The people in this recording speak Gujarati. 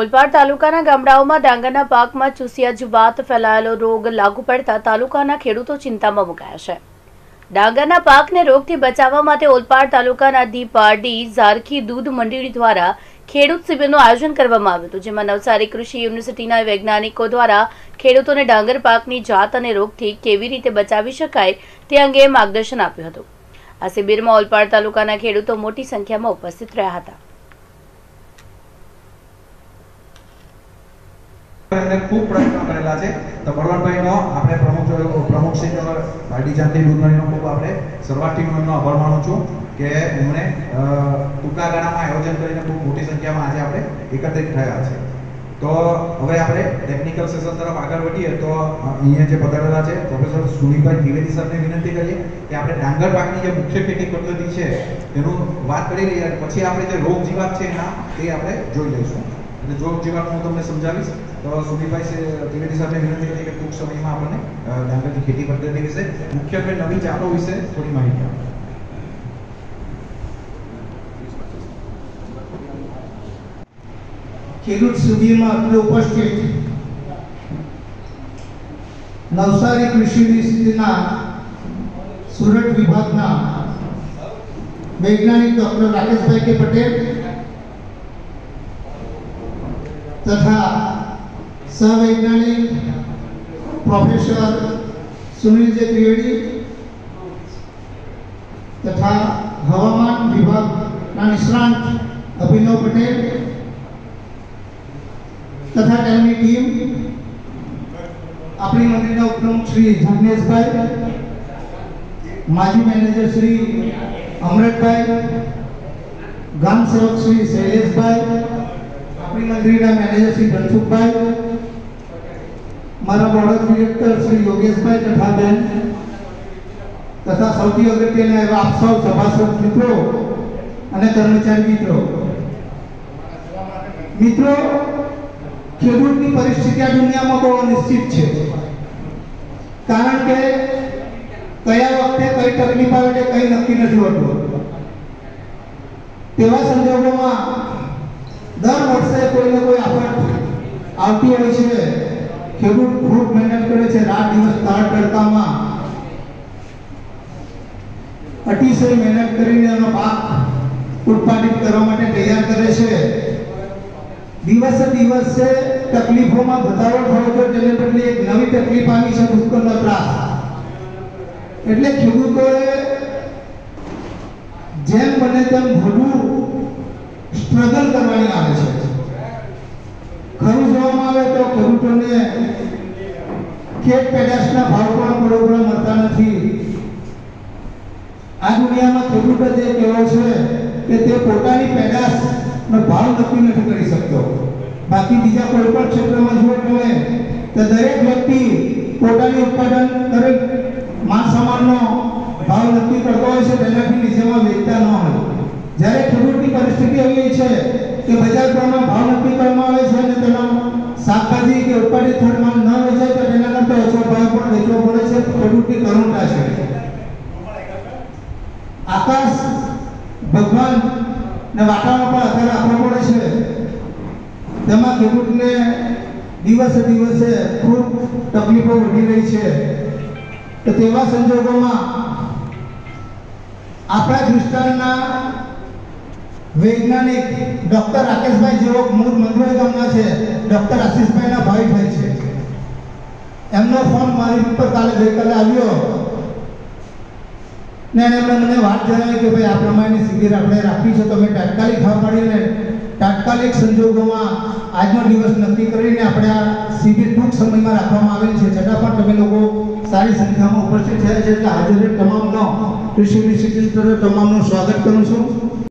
ઓલપાડ તાલુકાના ગામડાઓમાં ડાંગરના પાકમાં ચૂસિયા જીવાત ફેલાયેલો રોગ લાગુ પડતા તાલુકાના ખેડૂતો ચિંતામાં મુકાયા છે. ડાંગરના પાકને રોગથી બચાવવા માટે ઓલપાડ તાલુકાના દીપાડી, ઝારખી દૂધ મંડળી દ્વારા ખેડૂત શિબિરનું આયોજન કરવામાં આવ્યું હતું, જેમાં નવસારી કૃષિ યુનિવર્સિટીના વૈજ્ઞાનિકો દ્વારા ખેડૂતોને ડાંગર પાકની જાત અને રોગથી કેવી રીતે બચાવી શકાય તે અંગે માર્ગદર્શન આપ્યું હતું. આ શિબિરમાં ઓલપાડ તાલુકાના ખેડૂતો મોટી સંખ્યામાં ઉપસ્થિત રહ્યા હતા. તો હવે આપણે ટેકનિકલ સેશન તરફ આગળ વધીએ તો અહીંયા જે પધારેલા છે પ્રોફેસર સુનિલભાઈ ત્રિવેદી સરને વિનંતી કરીએ કે આપણે ડાંગર પાકની જે મુખ્ય ખેતી પદ્ધતિ છે, તેનું વાત કરી રહ્યા પછી આપણે જે રોગ જીવાત છે એના, તે આપણે જોઈ લઈશું. એટલે રોગ જીવાત હું તમને સમજાવીશ તો સુનિલભાઈ સે- ત્રિવેદી સાહેબને વિનંતી કરી કે ટૂંક સમયમાં આપણને અ, ડાંગરની ખેતી પદ્ધતિ વિશે મુખ્યત્વે નવી જાતો વિશે થોડી માહિતી આપો. ખેડૂત શિબિરમાં આપણે ઉપસ્થિત નવસારી કૃષિ યુનિવર્સિટીના સુરત વિભાગના વૈજ્ઞાનિક ડૉક્ટર રાકેશભાઈ કે પટેલ તથા સહવૈજ્ઞાનિક પ્રોફેસર સુનિલજી ત્રિવેદી તથા હવામાન વિભાગના નિષ્ણાંત અભિનવ પટેલ તથા તેમની ટીમ આપણી મંડળના ઉપપ્રમુખ શ્રી જિગ્નેશભાઈ, માજી મેનેજર શ્રી અમૃતભાઈ ગામ સેવક શ્રી શૈલેષભાઈ મંદિરના મેનેજર શ્રી ધનસુખભાઈ મારા બોર્ડ ડિરેક્ટર શ્રી યોગેશભાઈ તથા તથા સૌથી અગત્યના આપ સૌ સભાસદ મિત્રો અને કર્મચારી મિત્રો. મિત્રો, ખેડૂતની પરિસ્થિતિ આ દુનિયામાં બહુ અનિશ્ચિત છે. કારણ કે કયા વખતે કઈ તકલીફ આવે તે કઈ નક્કી નથી હોતું. તેવા સંજોગોમાં દર વર્ષે કોઈ ને કોઈ આફત આવતી હોય છે ખેડૂત ખૂબ મહેનત કરે છે, રાત દિવસ તાળ કરતામાં અતિશય મહેનત કરીને એનો પાક ઉત્પાદિત કરવા માટે તૈયાર કરે છે. દિવસે દિવસે તકલીફોમાં વધારો થયો તો તેને બદલે એક નવી તકલીફ આવી છે દુષ્કર્મનો ત્રાસ. એટલે ખેડૂતોએ જેમ બને તેમ વધુ સ્ટ્રગલ કરવાની આવે છે. આવે તો ખેડૂતોને ખેત પેદાશના ભાવ પણ બરોબર મળતા નથી. આ દુનિયામાં ખેડૂત જે એક છે કે તે પોતાની પેદાશનો ભાવ નક્કી નથી કરી શકતો. બાકી બીજા કોઈ પણ ક્ષેત્રમાં જુઓ તમે, તો દરેક વ્યક્તિ પોતાની ઉત્પાદન દરેક માલ સામાનનો ભાવ નક્કી કરતો હોય છે તેનાથી નીચેમાં વેચતા ન હોય. જ્યારે ખેડૂતની પરિસ્થિતિ એવી છે કે બજાર ભાવમાં ભાવ શાકભાજી કે ઉત્પાદિત થયેલ માલ ન વેચાય તો તેના કરતાં ઓછો ભાવ પણ વેચવો પડે છે, ખેડૂતની કરુણતા છે. આકાશ ભગવાન ને વાતાવરણ પણ આધાર આપવો પડે છે. તેમાં ખેડૂતને દિવસે દિવસે ખૂબ તકલીફો વધી રહી છે. તો તેવા સંજોગોમાં આપણા વિસ્તારના વૈજ્ઞાનિક ડૉક્ટર રાકેશભાઈ જેવો મૂળ મંદિર ગામના છે, ડૉક્ટર આશીષભાઈના ભાઈ થાય છે. એમનો ફોન મારી ઉપર કાલે ગઈકાલે આવ્યો. ને એને એમણે મને વાત જણાવી કે ભાઈ, આ પ્રમાણેની શિબિર આપણે રાખી છે તો તાત્કાલિક હા પાડીને તાત્કાલિક સંજોગોમાં આજનો દિવસ નક્કી કરીને આપણે આ શિબિર ટૂંક સમયમાં રાખવામાં આવેલ છે. છતાં પણ તમે લોકો સારી સંખ્યામાં ઉપસ્થિત થયા છે, એટલે હાજર તમામનો કૃષિ યુનિવર્સિટી તમામનું સ્વાગત કરું છું.